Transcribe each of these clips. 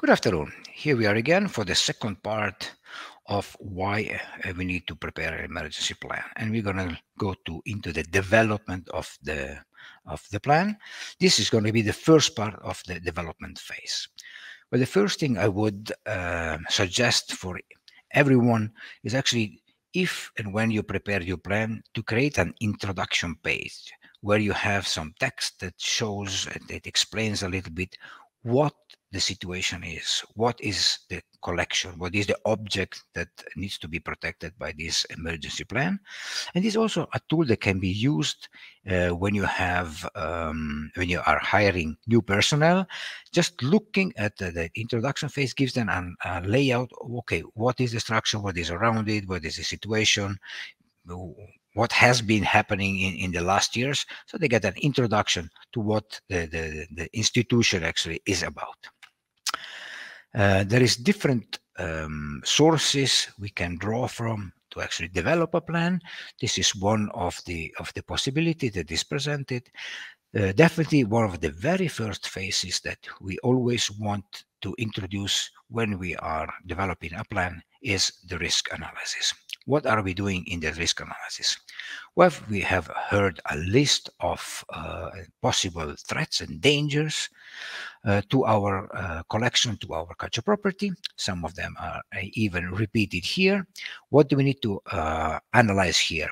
Good afternoon. Here we are again for the second part of why uh, we need to prepare an emergency plan. And we're going to go to into the development of the of the plan. This is going to be the first part of the development phase. Well, the first thing I would uh, suggest for everyone is actually if and when you prepare your plan to create an introduction page where you have some text that shows that explains a little bit what the situation is, what is the collection, what is the object that needs to be protected by this emergency plan. And it's also a tool that can be used uh, when you have, um, when you are hiring new personnel, just looking at the, the introduction phase gives them an, a layout. Okay, what is the structure? What is around it? What is the situation? what has been happening in, in the last years. So they get an introduction to what the, the, the institution actually is about. Uh, there is different um, sources we can draw from to actually develop a plan. This is one of the of the possibility that is presented. Uh, definitely one of the very first phases that we always want to introduce when we are developing a plan is the risk analysis. What are we doing in the risk analysis? Well, we have heard a list of uh, possible threats and dangers uh, to our uh, collection, to our cultural property. Some of them are uh, even repeated here. What do we need to uh, analyze here?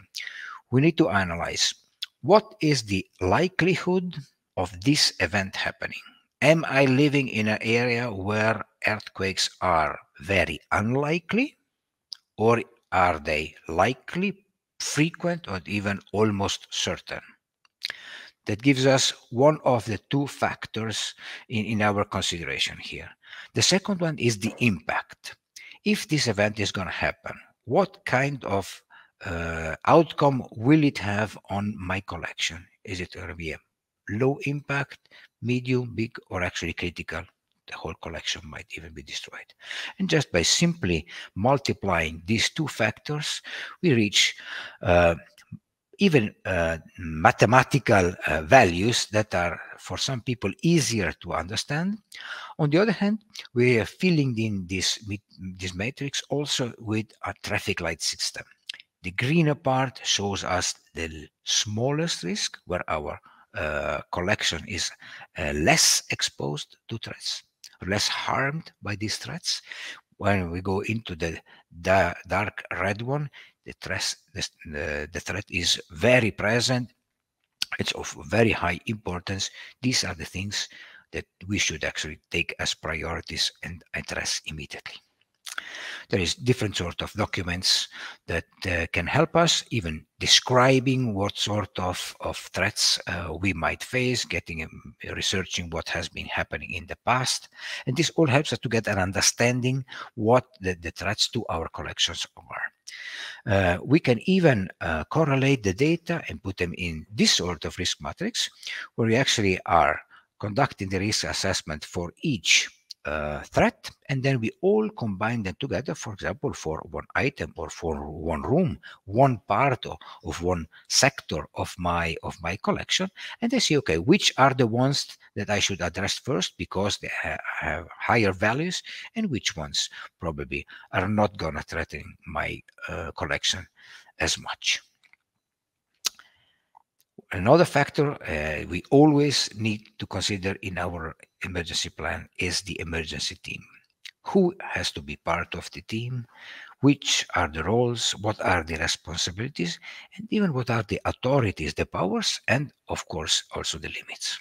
We need to analyze what is the likelihood of this event happening? Am I living in an area where earthquakes are very unlikely? Or are they likely, frequent, or even almost certain? That gives us one of the two factors in, in our consideration here. The second one is the impact. If this event is going to happen, what kind of uh, outcome will it have on my collection? Is it going to be a low impact, medium, big, or actually critical? The whole collection might even be destroyed. And just by simply multiplying these two factors, we reach uh, even uh, mathematical uh, values that are for some people easier to understand. On the other hand, we are filling in this, this matrix also with a traffic light system. The greener part shows us the smallest risk where our uh, collection is uh, less exposed to threats less harmed by these threats. When we go into the, the dark red one, the the, the threat is very present. It's of very high importance. These are the things that we should actually take as priorities and address immediately. There is different sort of documents that uh, can help us, even describing what sort of, of threats uh, we might face, getting um, researching what has been happening in the past. And this all helps us to get an understanding what the, the threats to our collections are. Uh, we can even uh, correlate the data and put them in this sort of risk matrix, where we actually are conducting the risk assessment for each uh, threat and then we all combine them together for example for one item or for one room one part of, of one sector of my of my collection and they say okay which are the ones that i should address first because they ha have higher values and which ones probably are not gonna threaten my uh, collection as much another factor uh, we always need to consider in our emergency plan is the emergency team. Who has to be part of the team? Which are the roles? What are the responsibilities? And even what are the authorities, the powers, and of course, also the limits.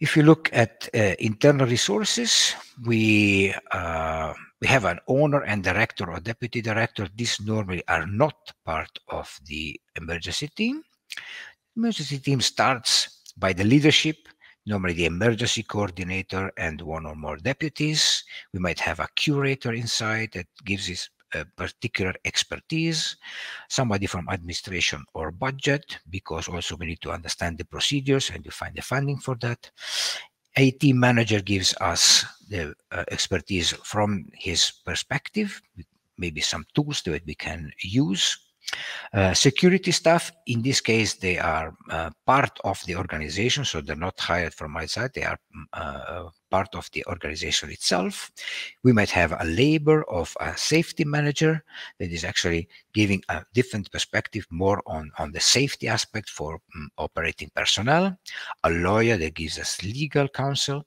If you look at uh, internal resources, we uh, we have an owner and director or deputy director. These normally are not part of the emergency team. Emergency team starts by the leadership, normally the emergency coordinator and one or more deputies. We might have a curator inside that gives his a particular expertise, somebody from administration or budget, because also we need to understand the procedures and to find the funding for that. A team manager gives us the uh, expertise from his perspective, maybe some tools that we can use. Uh, security staff, in this case, they are uh, part of the organization, so they're not hired from outside. They are mm, uh, part of the organization itself. We might have a labor of a safety manager that is actually giving a different perspective more on, on the safety aspect for um, operating personnel, a lawyer that gives us legal counsel,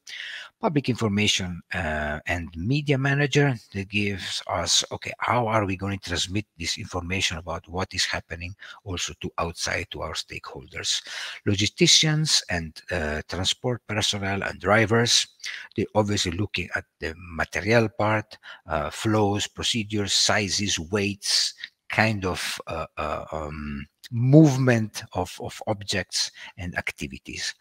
public information uh, and media manager that gives us, okay, how are we going to transmit this information about what is happening also to outside to our stakeholders. Logisticians and uh, transport personnel and drivers, they're obviously looking at the material part, uh, flows, procedures, sizes, weights, kind of uh, uh, um, movement of, of objects and activities.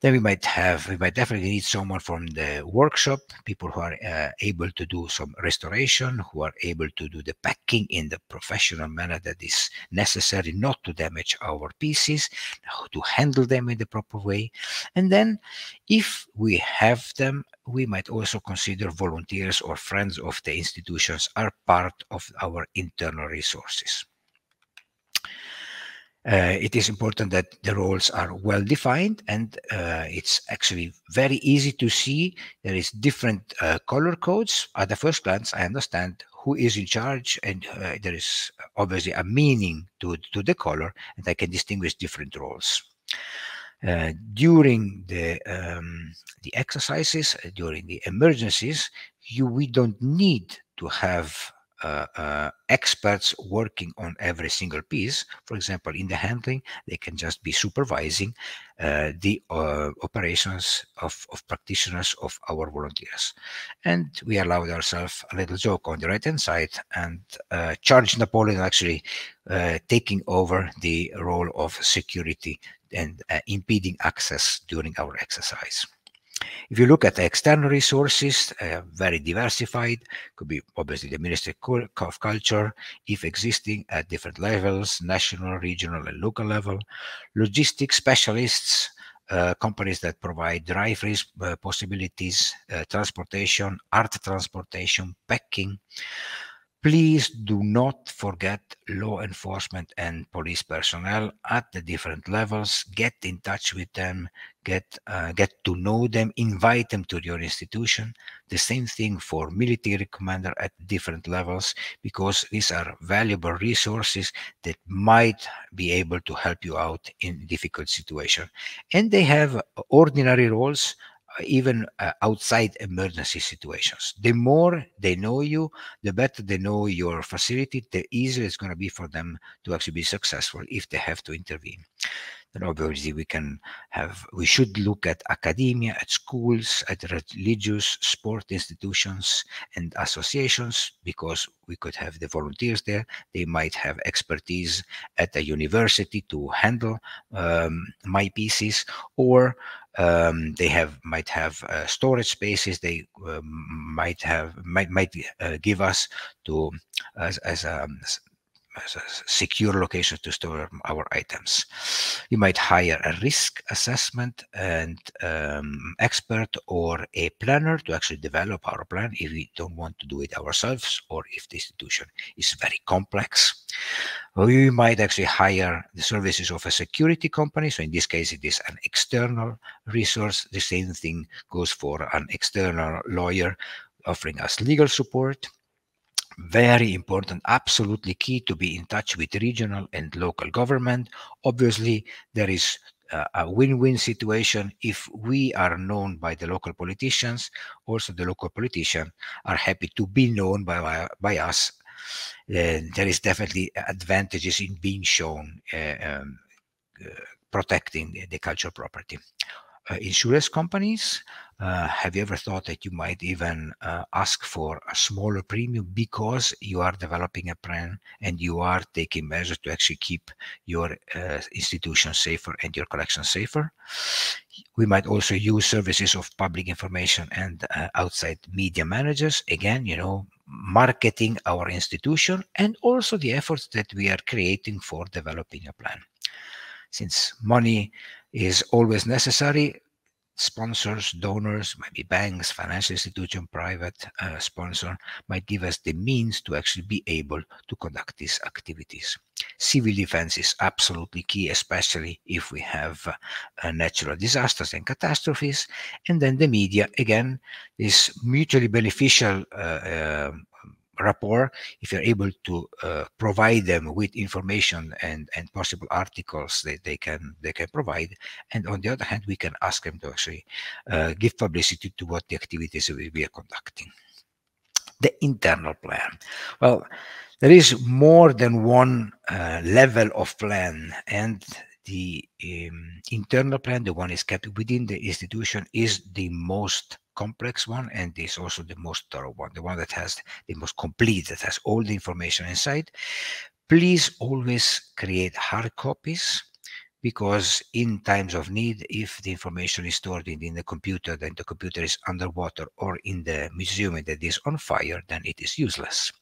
Then we might have, we might definitely need someone from the workshop, people who are uh, able to do some restoration, who are able to do the packing in the professional manner that is necessary not to damage our pieces, to handle them in the proper way. And then if we have them, we might also consider volunteers or friends of the institutions are part of our internal resources. Uh, it is important that the roles are well defined and uh, it's actually very easy to see there is different uh, color codes. At the first glance i understand who is in charge and there is obviously a meaning to, to the color and i can distinguish different roles. Uh, during the um, the exercises during the emergencies you we don't need to have experts working on every single piece. For example, in the handling, they can just be supervising uh, the uh, operations of, of, practitioners of our volunteers. And we allowed ourselves a little joke on the right-hand side and uh, Charge Napoleon actually uh, taking over the role of security and impeding access during our exercise. If you look at the external resources, uh, very diversified, could be obviously the Ministry of Culture, if existing at different levels, national, regional, and local level, logistics specialists, uh, companies that provide drive uh, possibilities, uh, transportation, art transportation, packing, Please do not forget law enforcement and police personnel at the different levels. Get in touch with them, get, uh, get to know them, invite them to your institution. The same thing for military commander at different levels, because these are valuable resources that might be able to help you out in difficult situation. And they have ordinary roles even uh, outside emergency situations. The more they know you, the better they know your facility, the easier it's going to be for them to actually be successful if they have to intervene then obviously we can have we should look at academia at schools at religious sport institutions and associations because we could have the volunteers there they might have expertise at a university to handle um, my pieces or um, they have might have uh, storage spaces they uh, might have might might uh, give us to as, as um, secure locations to store our items. You might hire a risk assessment and um, expert or a planner to actually develop our plan if we don't want to do it ourselves or if the institution is very complex. We might actually hire the services of a security company. So in this case, it is an external resource. The same thing goes for an external lawyer offering us legal support very important, absolutely key to be in touch with regional and local government. Obviously, there is a win-win situation if we are known by the local politicians. Also the local politicians are happy to be known by by us. Uh, there is definitely advantages in being shown uh, um, uh, protecting the, the cultural property. uh, insurance companies uh, have you ever thought that you might even uh, ask for a smaller premium because you are developing a plan and you are taking measures to actually keep your uh, institution safer and your collection safer? We might also use services of public information and uh, outside media managers. Again, you know, marketing our institution and also the efforts that we are creating for developing a plan. Since money is always necessary, sponsors, donors, maybe banks, financial institution, private uh, sponsor might give us the means to actually be able to conduct these activities. civil defense is absolutely key, especially if we have uh, natural disasters and catastrophes. And then the media, again, is mutually beneficial uh, um, rapport if you're able to uh, provide them with information and and possible articles that they can they can provide. And on the other hand we can ask them to actually uh, give publicity to what the activities we, are conducting. The internal plan. Well there is more than one uh, level of plan and the um, internal plan the one is kept within the institution is the most complex one and is also the most thorough one, the one that has the most complete, that has all the information inside. Please always create hard copies because in times of need, if the information is stored in, in the computer, then the computer is underwater or in the museum that is on fire, then it is useless.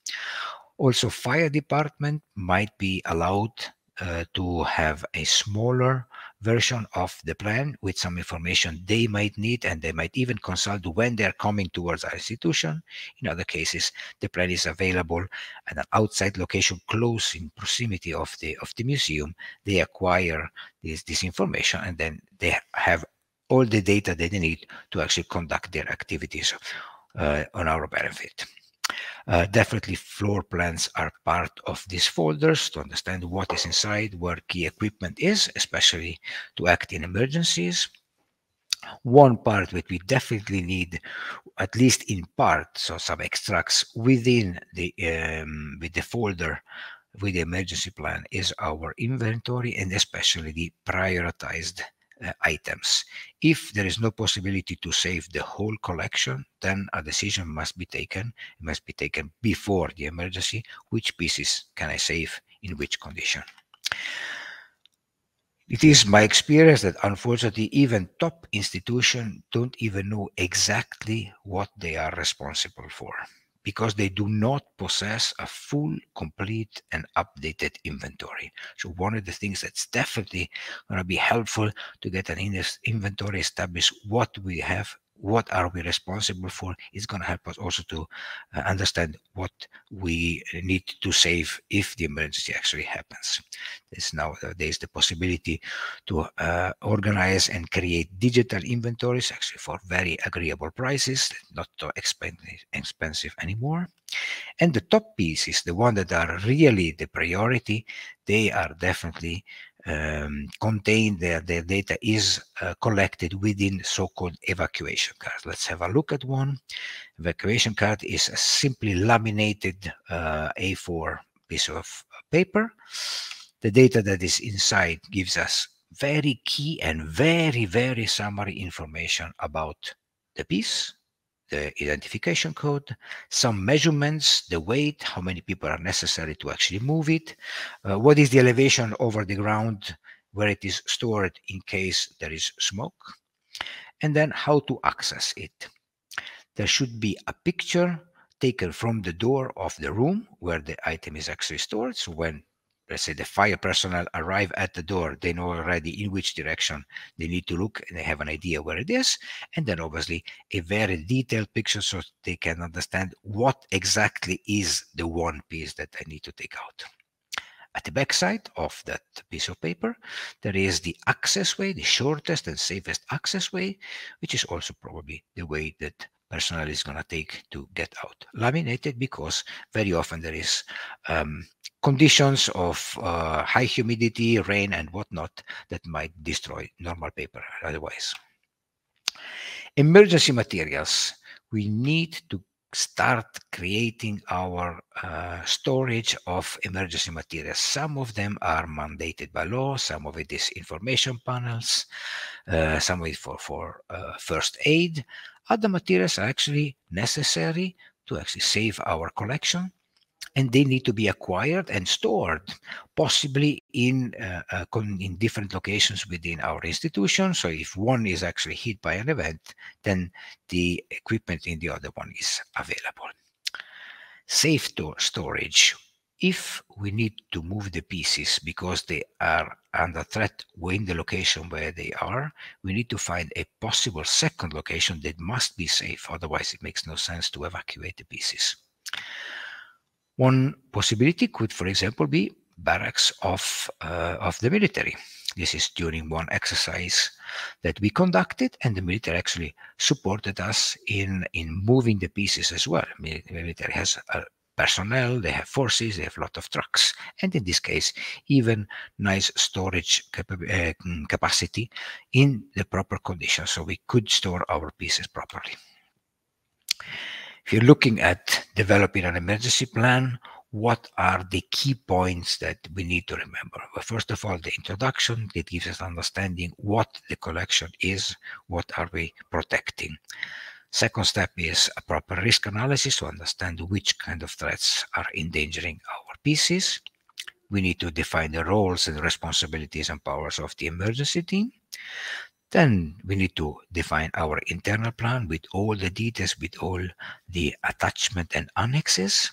Also, fire department might be allowed uh, to have a smaller version of the plan with some information they might need and they might even consult when they're coming towards our institution. In other cases, the plan is available at an outside location close in proximity of the of the museum. They acquire this, this information and then they have all the data that they need to actually conduct their activities uh, on our benefit. Uh, definitely floor plans are part of these folders to understand what is inside, where key equipment is, especially to act in emergencies. One part which we definitely need, at least in part, so some extracts within the um, with the folder with the emergency plan is our inventory and especially the prioritized Uh, items. If there is no possibility to save the whole collection, then a decision must be taken. It must be taken before the emergency. Which pieces can I save in which condition? It is my experience that unfortunately even top institutions don't even know exactly what they are responsible for because they do not possess a full, complete, and updated inventory. So one of the things that's definitely going to be helpful to get an inventory established, what we have what are we responsible for is going to help us also to uh, understand what we need to save if the emergency actually happens. There's nowadays the possibility to uh, organize and create digital inventories actually for very agreeable prices, not so expensive, expensive anymore. And the top pieces, the one that are really the priority, they are definitely um, contain their, their data is uh, collected within so-called evacuation cards. Let's have a look at one. Evacuation card is a simply laminated uh, A4 piece of paper. The data that is inside gives us very key and very, very summary information about the piece, the identification code, some measurements, the weight, how many people are necessary to actually move it, uh, what is the elevation over the ground where it is stored in case there is smoke, and then how to access it. There should be a picture taken from the door of the room where the item is actually stored. So when let's say the fire personnel arrive at the door, they know already in which direction they need to look and they have an idea where it is. And then obviously a very detailed picture so they can understand what exactly is the one piece that I need to take out. At the backside of that piece of paper, there is the access way, the shortest and safest access way, which is also probably the way that personnel is going to take to get out. Laminated because very often there is um, conditions of uh, high humidity, rain, and whatnot that might destroy normal paper otherwise. Emergency materials. We need to start creating our uh, storage of emergency materials. Some of them are mandated by law, some of it is information panels, uh, some of it for, for uh, first aid. Other materials are actually necessary to actually save our collection and they need to be acquired and stored, possibly in uh, uh, in different locations within our institution. So if one is actually hit by an event, then the equipment in the other one is available. Safe storage. If we need to move the pieces because they are under threat in the location where they are, we need to find a possible second location that must be safe. Otherwise, it makes no sense to evacuate the pieces. One possibility could, for example, be barracks of, uh, of the military. This is during one exercise that we conducted, and the military actually supported us in, in moving the pieces as well. The military has a personnel, they have forces, they have a lot of trucks, and in this case, even nice storage uh, capacity in the proper condition, so we could store our pieces properly. If you're looking at developing an emergency plan, what are the key points that we need to remember? Well, first of all, the introduction, it gives us understanding what the collection is, what are we protecting. Second step is a proper risk analysis to understand which kind of threats are endangering our pieces. We need to define the roles and responsibilities and powers of the emergency team. Then we need to define our internal plan with all the details, with all the attachment and annexes.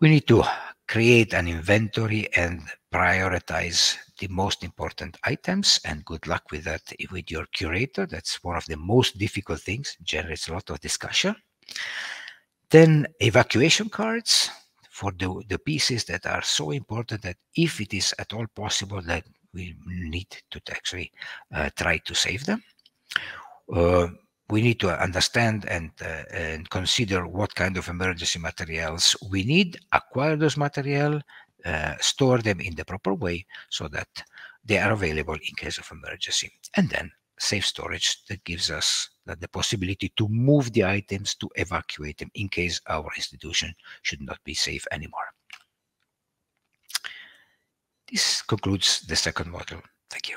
We need to create an inventory and prioritize the most important items and good luck with that with your curator. That's one of the most difficult things, generates a lot of discussion. Then evacuation cards for the, the pieces that are so important that if it is at all possible that we need to actually uh, try to save them. Uh, we need to understand and, uh, and consider what kind of emergency materials we need, acquire those material, uh, store them in the proper way so that they are available in case of emergency. And then safe storage that gives us the possibility to move the items to evacuate them in case our institution should not be safe anymore. This concludes the second module. Thank you.